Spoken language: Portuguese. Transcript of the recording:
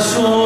coração.